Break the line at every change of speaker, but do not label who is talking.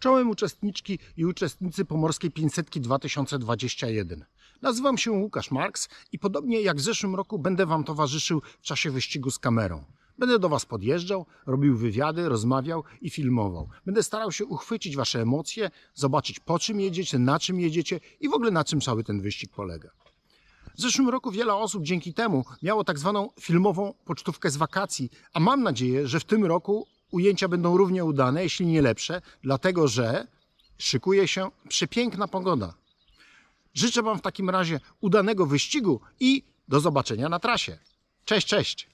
Czołem uczestniczki i uczestnicy Pomorskiej 500 2021. Nazywam się Łukasz Marks i podobnie jak w zeszłym roku będę Wam towarzyszył w czasie wyścigu z kamerą. Będę do Was podjeżdżał, robił wywiady, rozmawiał i filmował. Będę starał się uchwycić Wasze emocje, zobaczyć po czym jedziecie, na czym jedziecie i w ogóle na czym cały ten wyścig polega. W zeszłym roku wiele osób dzięki temu miało tak zwaną filmową pocztówkę z wakacji, a mam nadzieję, że w tym roku ujęcia będą równie udane, jeśli nie lepsze, dlatego że szykuje się przepiękna pogoda. Życzę Wam w takim razie udanego wyścigu i do zobaczenia na trasie. Cześć, cześć!